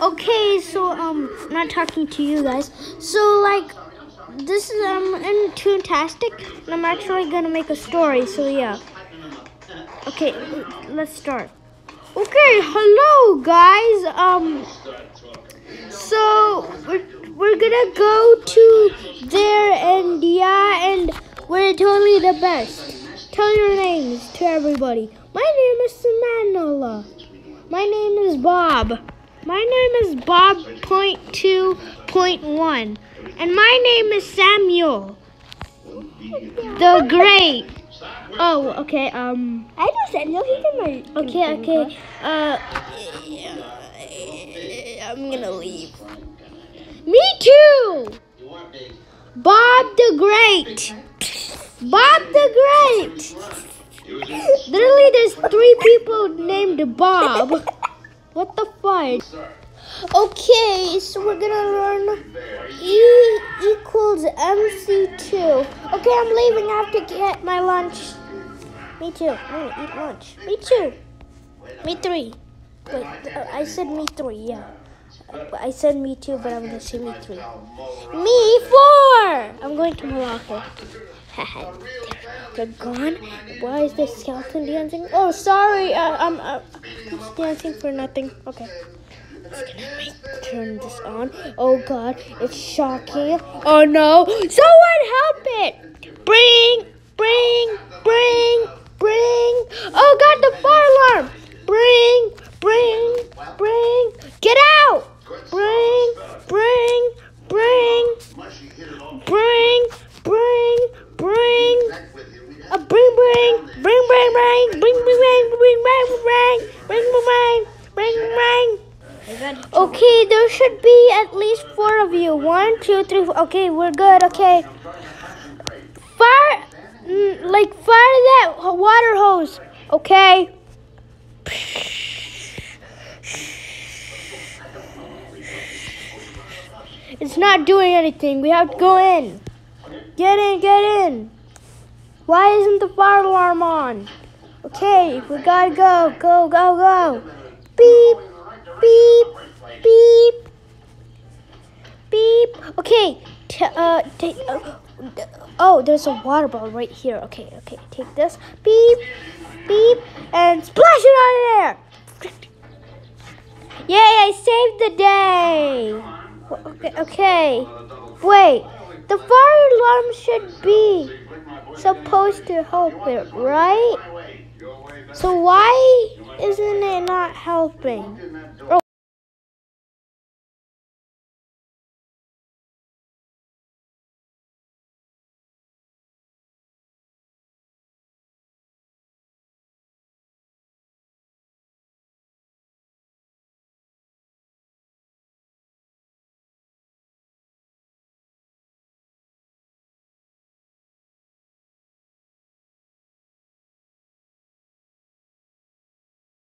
Okay, so um, I'm not talking to you guys. So like, this is I'm um, in Toontastic, and I'm actually gonna make a story. So yeah. Okay, let's start. Okay, hello guys. Um, so we're we're gonna go to there and yeah, and we're totally the best. Tell your names to everybody. My name is Samantha. My name is Bob. My name is Bob point two point one. And my name is Samuel. The Great. Oh, okay, um I know Samuel, he's in my Okay, okay. Uh I'm gonna leave. Me too! Bob the Great! Bob the Great! Literally, there's three people named Bob. What the fuck? Okay, so we're gonna learn E equals MC2. Okay, I'm leaving. I have to get my lunch. Me too. I'm gonna eat lunch. Me too. Me three. Wait, uh, I said me three, yeah. I said me too, but I'm gonna say me three. Me four! I'm going to Morocco. They're gone. Why is this skeleton dancing? Oh, sorry. Uh, I'm, uh, I'm dancing for nothing. Okay. It's gonna turn this on. Oh God, it's shocking. Oh no! Someone help it! Bring, bring, bring, bring. Oh God, the fire alarm! boomerang, bring boomerang, bring boomerang, bring boomerang, bring boomerang. Okay, there should be at least four of you. One, two, three. Four. Okay, we're good. Okay. Fire, like fire that water hose. Okay. It's not doing anything. We have to go in. Get in, get in. Why isn't the fire alarm on? Okay, we gotta go. Go, go, go. Beep, beep, beep, beep. Okay, t uh, take. Uh, oh, there's a water bottle right here. Okay, okay, take this. Beep, beep, and splash it out of there. Yay, I saved the day. Okay, okay. Wait, the fire alarm should be supposed to help it, right? So why isn't it not helping? Oh,